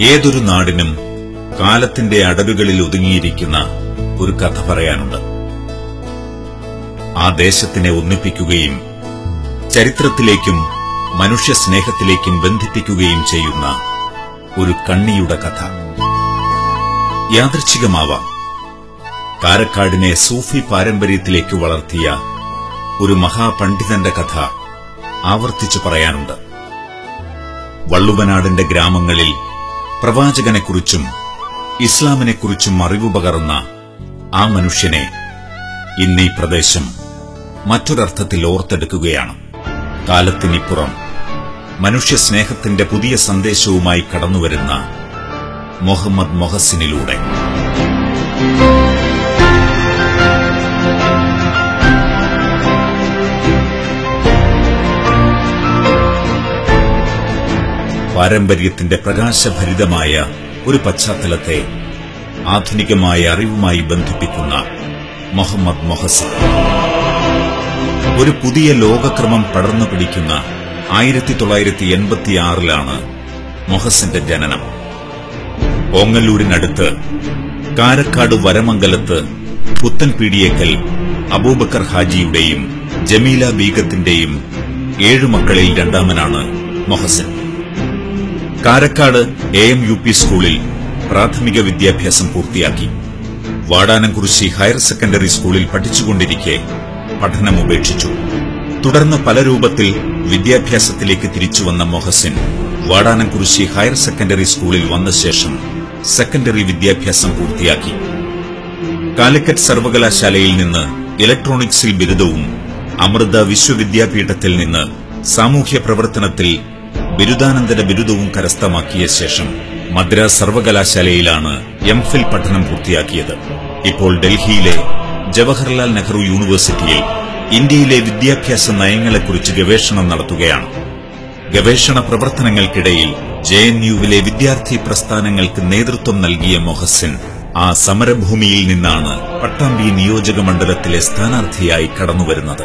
ഏതൊരു നാടിനും കാലത്തിന്റെ അടരുകളിൽ ഒതുങ്ങിയിരിക്കുന്ന ഒരു കഥ പറയാനുണ്ട്. ആ ദേശത്തിനെ ഒന്നിപ്പിക്കുകയും ചരിത്രത്തിലേക്കും മനുഷ്യ സ്നേഹത്തിലേക്കും ബന്ധിപ്പിക്കുകയും ചെയ്യുന്ന ഒരു കണ്ണിയുടെ കഥ. യാദൃച്ഛികമാവാം. കാരക്കാടിനെ സൂഫി പാരമ്പര്യത്തിലേക്ക് വളർത്തിയ ഒരു മഹാപണ്ഡിതന്റെ കഥ ആവർത്തിച്ചു പറയാനുണ്ട്. വള്ളുവനാടിന്റെ ഗ്രാമങ്ങളിൽ പ്രവാചകനെക്കുറിച്ചും ഇസ്ലാമിനെക്കുറിച്ചും അറിവ് പകർന്ന ആ മനുഷ്യനെ ഇന്നീ പ്രദേശം മറ്റൊരർത്ഥത്തിൽ ഓർത്തെടുക്കുകയാണ്. കാലത്തിനിപ്പുറം മനുഷ്യസ്നേഹത്തിന്റെ പുതിയ സന്ദേശവുമായി കടന്നുവരുന്ന മുഹമ്മദ് മൊഹസിനിലൂടെ പാരമ്പര്യത്തിന്റെ പ്രകാശഭരിതമായ ഒരു പശ്ചാത്തലത്തെ ആധുനികമായ അറിവുമായി ബന്ധിപ്പിക്കുന്ന മുഹമ്മദ് മൊഹസിൻ ഒരു പുതിയ ലോകക്രമം പടർന്നു പിടിക്കുന്ന ആയിരത്തി തൊള്ളായിരത്തി എൺപത്തിയാറിലാണ് മൊഹസിന്റെ ജനനം. ഓങ്ങല്ലൂരിനടുത്ത് കാരക്കാട് വരമംഗലത്ത് പുത്തൻപീടിയേക്കൽ അബൂബക്കർ ഹാജിയുടെയും ജമീല ബീഗത്തിന്റെയും ഏഴു മക്കളിൽ രണ്ടാമനാണ് Mohsin. Karakkad A M U P സ്കൂളിൽ പ്രാഥമിക വിദ്യാഭ്യാസം പൂർത്തിയാക്കി. വാടാനംകുറിശി ഹയർ സെക്കൻഡറി സ്കൂളിൽ പഠിച്ചുകൊണ്ടിരിക്കെ പഠനം ഉപേക്ഷിച്ചു. തുടർന്ന് പല രൂപത്തിൽ വിദ്യാഭ്യാസത്തിലേക്ക് തിരിച്ചുവന്ന മൊഹസിൻ വാടാനംകുറിശി ഹയർ സെക്കൻഡറി സ്കൂളിൽ വന്ന ശേഷം സെക്കൻഡറി വിദ്യാഭ്യാസം പൂർത്തിയാക്കി. കാലിക്കറ്റ് സർവകലാശാലയിൽ നിന്ന് ഇലക്ട്രോണിക്സിൽ ബിരുദവും അമൃത വിശ്വവിദ്യാപീഠത്തിൽ നിന്ന് സാമൂഹ്യ പ്രവർത്തനത്തിൽ ബിരുദാനന്തര ബിരുദവും കരസ്ഥമാക്കിയ ശേഷം മദ്രാസ് സർവകലാശാലയിലാണ് എം ഫിൽ പഠനം പൂർത്തിയാക്കിയത്. ഇപ്പോൾ ഡൽഹിയിലെ ജവഹർലാൽ നെഹ്റു യൂണിവേഴ്സിറ്റിയിൽ ഇന്ത്യയിലെ വിദ്യാഭ്യാസ നയങ്ങളെക്കുറിച്ച് ഗവേഷണം നടത്തുകയാണ്. ഗവേഷണ പ്രവർത്തനങ്ങൾക്കിടയിൽ ജെ എൻ യുവിലെ വിദ്യാർത്ഥി പ്രസ്ഥാനങ്ങൾക്ക് നേതൃത്വം നൽകിയ മൊഹസിൻ ആ സമരഭൂമിയിൽ നിന്നാണ് പട്ടാമ്പി നിയോജക മണ്ഡലത്തിലെ സ്ഥാനാർത്ഥിയായി കടന്നുവരുന്നത്.